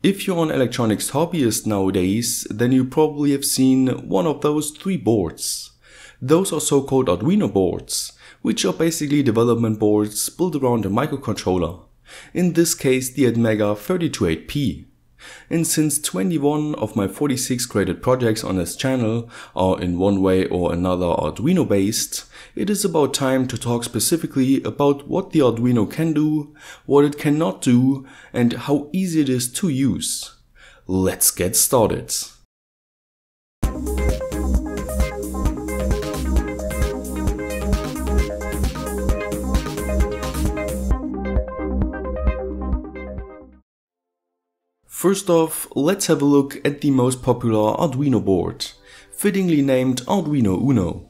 If you're an electronics hobbyist nowadays, then you probably have seen one of those three boards. Those are so-called Arduino boards, which are basically development boards built around a microcontroller. In this case the Atmega 328P. And since 21 of my 46 created projects on this channel are in one way or another Arduino based, it is about time to talk specifically about what the Arduino can do, what it cannot do, and how easy it is to use. Let's get started. First off, let's have a look at the most popular Arduino board, fittingly named Arduino Uno.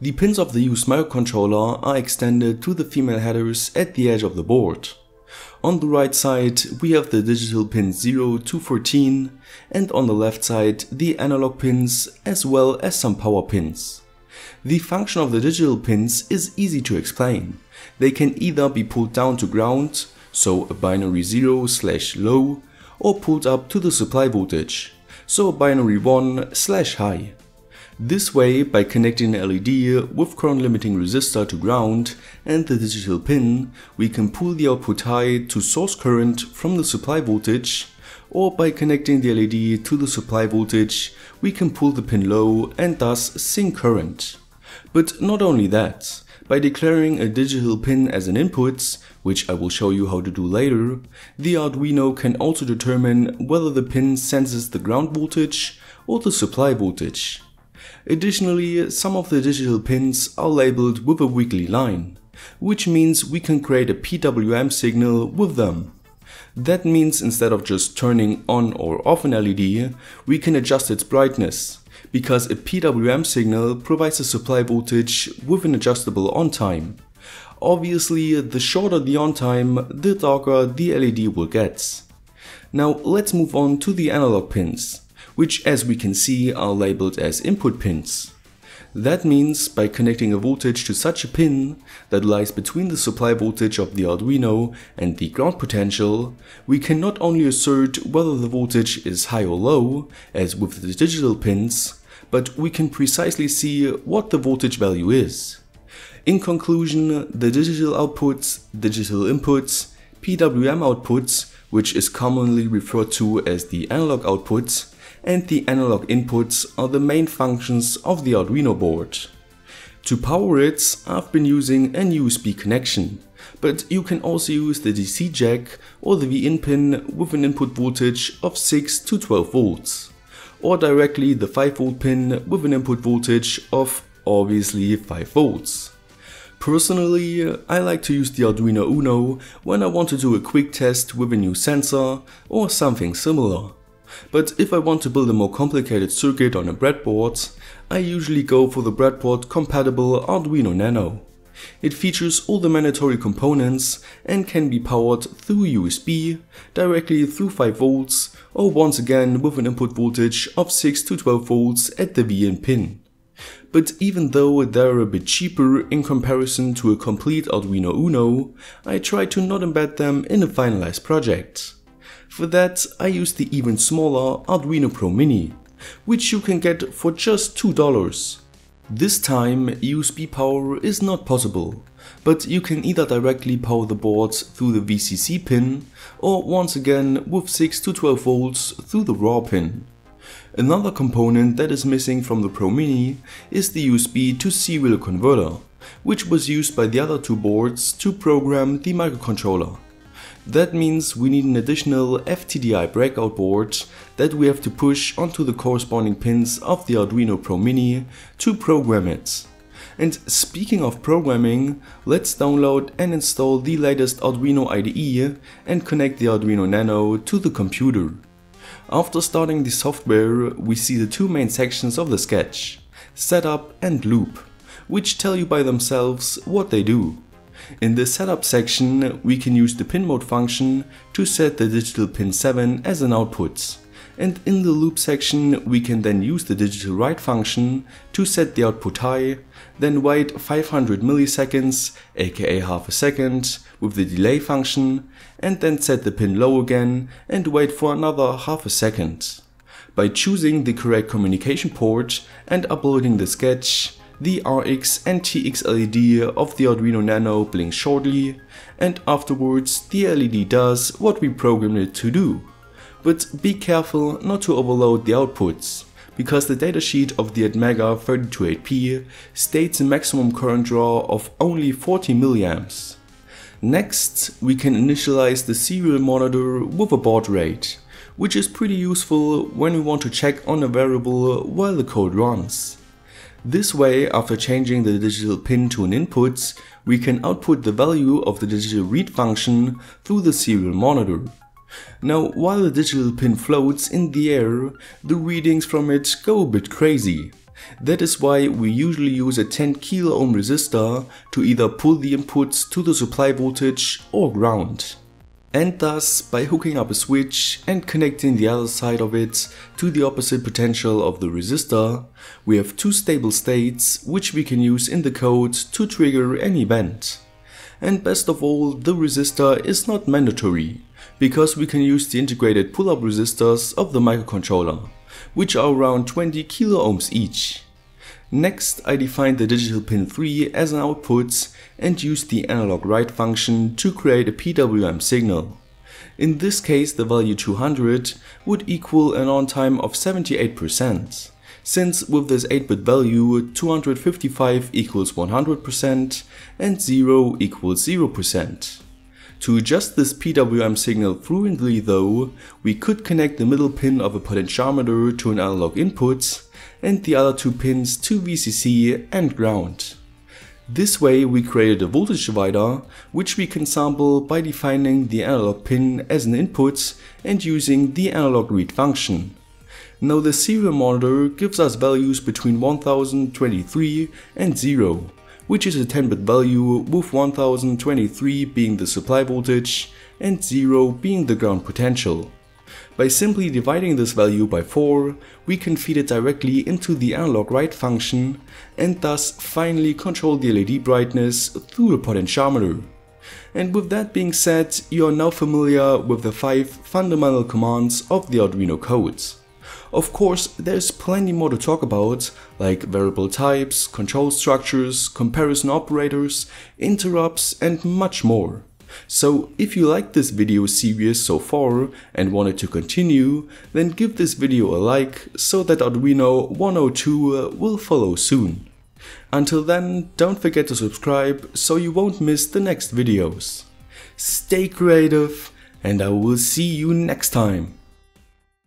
The pins of the used microcontroller are extended to the female headers at the edge of the board. On the right side we have the digital pins 0 to 14 and on the left side the analog pins as well as some power pins. The function of the digital pins is easy to explain. They can either be pulled down to ground, so a binary 0 slash low or pulled up to the supply voltage, so binary 1 slash high. This way, by connecting an LED with current limiting resistor to ground and the digital pin, we can pull the output high to source current from the supply voltage, or by connecting the LED to the supply voltage, we can pull the pin low and thus sink current. But not only that, by declaring a digital pin as an input, which I will show you how to do later, the Arduino can also determine whether the pin senses the ground voltage or the supply voltage. Additionally, some of the digital pins are labeled with a wiggly line, which means we can create a PWM signal with them. That means instead of just turning on or off an LED, we can adjust its brightness, because a PWM signal provides a supply voltage with an adjustable on time. Obviously, the shorter the on time, the darker the LED will get. Now let's move on to the analog pins, which as we can see are labeled as input pins. That means by connecting a voltage to such a pin that lies between the supply voltage of the Arduino and the ground potential, we can not only assert whether the voltage is high or low, as with the digital pins, but we can precisely see what the voltage value is. In conclusion, the digital outputs, digital inputs, PWM outputs, which is commonly referred to as the analog outputs, and the analog inputs are the main functions of the Arduino board. To power it, I've been using an USB connection, but you can also use the DC jack or the VIN pin with an input voltage of 6 to 12 volts, or directly the 5V pin with an input voltage of obviously 5 volts. Personally, I like to use the Arduino Uno when I want to do a quick test with a new sensor or something similar. But if I want to build a more complicated circuit on a breadboard, I usually go for the breadboard compatible Arduino Nano. It features all the mandatory components and can be powered through USB, directly through 5 volts or once again with an input voltage of 6 to 12 volts at the VIN pin. But even though they're a bit cheaper in comparison to a complete Arduino Uno, I try to not embed them in a finalized project. For that I use the even smaller Arduino Pro Mini, which you can get for just $2. This time USB power is not possible, but you can either directly power the boards through the VCC pin or once again with 6 to 12 volts through the raw pin. Another component that is missing from the Pro Mini is the USB to serial converter, which was used by the other two boards to program the microcontroller. That means we need an additional FTDI breakout board that we have to push onto the corresponding pins of the Arduino Pro Mini to program it. And speaking of programming, let's download and install the latest Arduino IDE and connect the Arduino Nano to the computer. After starting the software, we see the two main sections of the sketch, setup and loop, which tell you by themselves what they do. In the setup section, we can use the pin mode function to set the digital pin 7 as an output. And in the loop section, we can then use the digital write function to set the output high, then wait 500 milliseconds, aka half a second, with the delay function, and then set the pin low again and wait for another half a second. By choosing the correct communication port and uploading the sketch, the RX and TX LED of the Arduino Nano blinks shortly and afterwards the LED does what we programmed it to do. But be careful not to overload the outputs, because the datasheet of the Atmega 328P states a maximum current draw of only 40 mA. Next, we can initialize the serial monitor with a baud rate, which is pretty useful when we want to check on a variable while the code runs. This way, after changing the digital pin to an input, we can output the value of the digital read function through the serial monitor. Now, while the digital pin floats in the air, the readings from it go a bit crazy. That is why we usually use a 10 kilo ohm resistor to either pull the inputs to the supply voltage or ground and thus by hooking up a switch and connecting the other side of it to the opposite potential of the resistor, we have two stable states which we can use in the code to trigger an event. And best of all, the resistor is not mandatory, because we can use the integrated pull-up resistors of the microcontroller, which are around 20 kilo ohms each. Next, I defined the digital pin 3 as an output and used the analog write function to create a PWM signal. In this case, the value 200 would equal an on time of 78%, since with this 8-bit value 255 equals 100% and 0 equals 0%. To adjust this PWM signal fluently though, we could connect the middle pin of a potentiometer to an analog input and the other two pins to VCC and ground. This way we created a voltage divider, which we can sample by defining the analog pin as an input and using the analog read function. Now the serial monitor gives us values between 1023 and 0, which is a 10-bit value with 1023 being the supply voltage and 0 being the ground potential. By simply dividing this value by 4, we can feed it directly into the analog write function and thus finally control the LED brightness through the potentiometer. And with that being said, you are now familiar with the 5 fundamental commands of the Arduino code. Of course, there's plenty more to talk about, like variable types, control structures, comparison operators, interrupts and much more. So if you liked this video series so far and wanted to continue, then give this video a like so that Arduino 102 uh, will follow soon. Until then, don't forget to subscribe so you won't miss the next videos. Stay creative and I will see you next time.